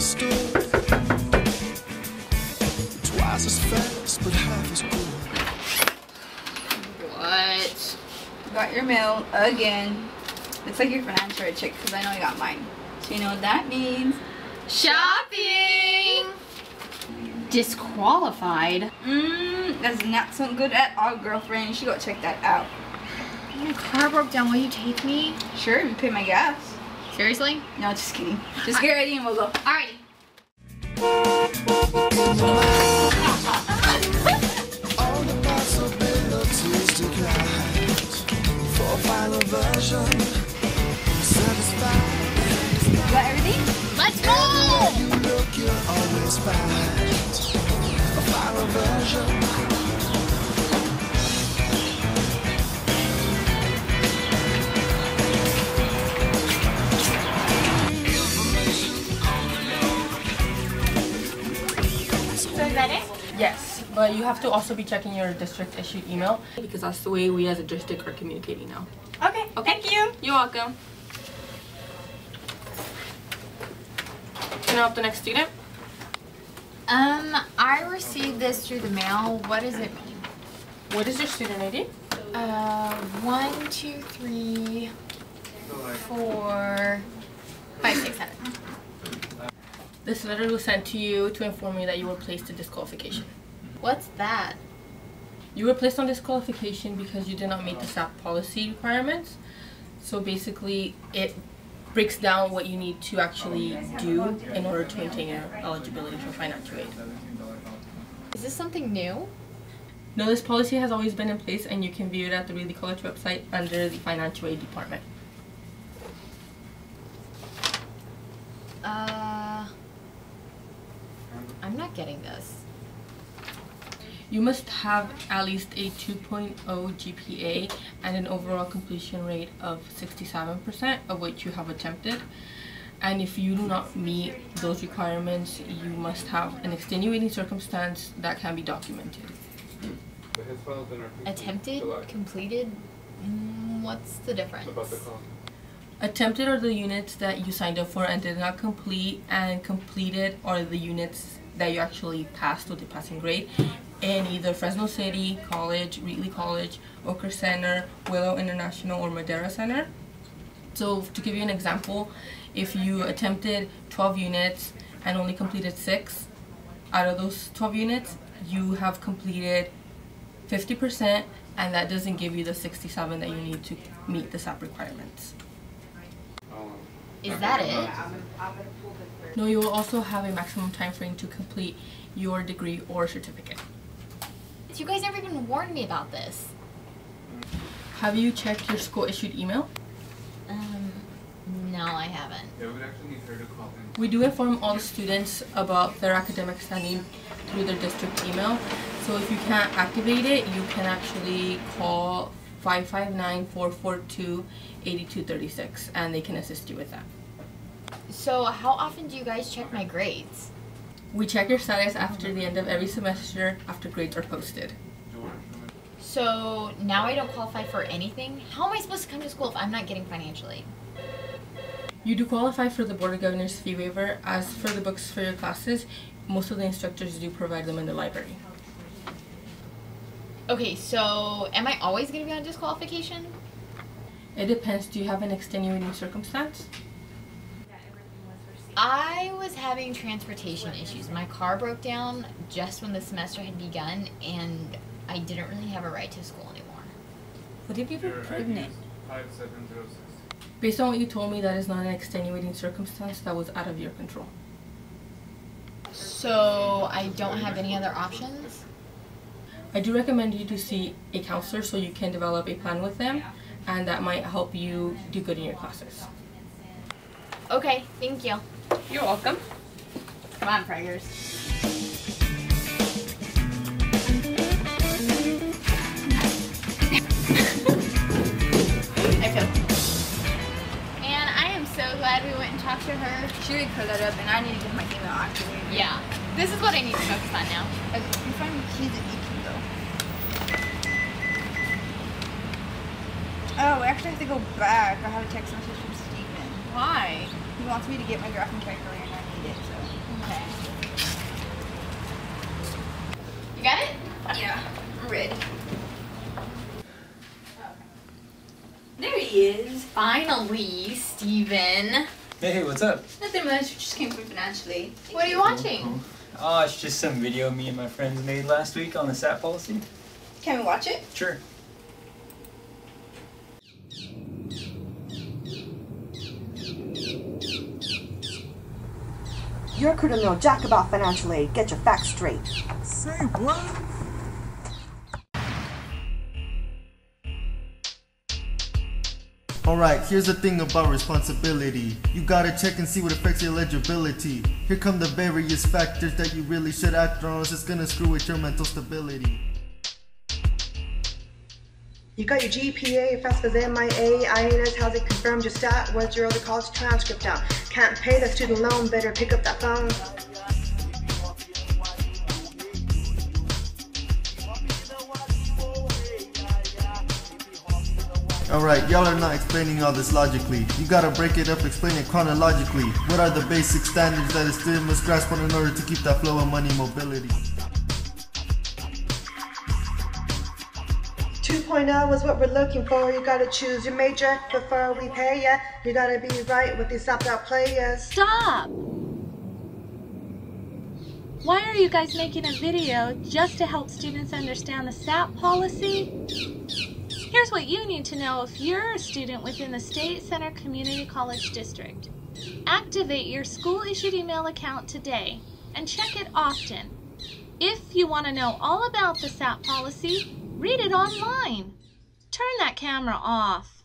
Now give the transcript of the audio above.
store. Twice as fast, but half as cool. What? Got your mail again. Looks like you're financial a chick because I know I got mine. So you know what that means. Shopping! Disqualified? Mmm, that's not so good at all, girlfriend. You should go check that out. my car broke down. Will you take me? Sure, you pay my gas. Seriously? No, just kidding. Just get ready and we'll go. Alrighty. All the possibilities declined for a final version. Satisfied, You got everything? Let's go! you look, you'll always find a final version. But you have to also be checking your district issued email because that's the way we as a district are communicating now. Okay, Okay. thank you. You're welcome. Can I help the next student? Um, I received this through the mail. What does it mean? What is your student ID? Uh, one, two, three, four, five, six, seven. This letter was sent to you to inform you that you were placed to disqualification. What's that? You were placed on disqualification because you did not meet the SAP policy requirements. So basically, it breaks down what you need to actually do in order to maintain your eligibility for financial aid. Is this something new? No, this policy has always been in place and you can view it at the Reedley College website under the financial aid department. Uh, I'm not getting this. You must have at least a 2.0 GPA and an overall completion rate of 67% of which you have attempted. And if you do not meet those requirements, you must have an extenuating circumstance that can be documented. Attempted, completed. Mm, what's the difference? Attempted are the units that you signed up for and did not complete, and completed are the units that you actually passed with the passing grade in either Fresno City College, Reedley College, Oakhurst Center, Willow International, or Madera Center. So to give you an example, if you attempted 12 units and only completed 6 out of those 12 units, you have completed 50% and that doesn't give you the 67 that you need to meet the SAP requirements. Is that it? No, you will also have a maximum time frame to complete your degree or certificate. You guys never even warned me about this. Have you checked your school issued email? Um, no, I haven't. Yeah, we'd actually need her to call in. We do inform all the students about their academic standing through their district email. So if you can't activate it, you can actually call 559-442-8236 and they can assist you with that. So, how often do you guys check my grades? We check your status after the end of every semester after grades are posted. So, now I don't qualify for anything? How am I supposed to come to school if I'm not getting financial aid? You do qualify for the Board of Governors fee waiver. As for the books for your classes, most of the instructors do provide them in the library. Okay, so am I always going to be on disqualification? It depends. Do you have an extenuating circumstance? I was having transportation issues. My car broke down just when the semester had begun, and I didn't really have a ride to school anymore. What if you were pregnant? 5706. Based on what you told me, that is not an extenuating circumstance that was out of your control. So I don't have any other options? I do recommend you to see a counselor so you can develop a plan with them, and that might help you do good in your classes. Okay, thank you. You're welcome. Come on, Fraggers. I feel. Man, I am so glad we went and talked to her. She would clear that up, and I need to get my email activated. Yeah, this is what I need to focus on now. Okay, you find me keys at EQ though. Oh, we actually have to go back. I have a text message from. Why? He wants me to get my graphing calculator and I need it, so. Okay. You got it? Yeah, I'm ready. Oh. There he is. Finally, Steven. Hey, what's up? Nothing much. We just came from financially. What are you watching? Oh, it's just some video me and my friends made last week on the SAP policy. Can we watch it? Sure. You're a crew to know jack about financial aid. Get your facts straight. Say what? Alright, here's the thing about responsibility. You gotta check and see what affects your eligibility. Here come the various factors that you really should act on, or else it's gonna screw with your mental stability. You got your GPA, FAFSA's MIA, INS, how's it confirmed your stat? what's your other college transcript now? Can't pay the student loan, better pick up that phone. Alright, y'all are not explaining all this logically. You gotta break it up, explain it chronologically. What are the basic standards that a student must grasp on in order to keep that flow of money mobility? 2.0 is what we're looking for. You gotta choose your major before we pay ya. You gotta be right with these opt out players. Stop! Why are you guys making a video just to help students understand the SAP policy? Here's what you need to know if you're a student within the State Center Community College District. Activate your school issued email account today and check it often. If you want to know all about the SAP policy, read it online. Turn that camera off.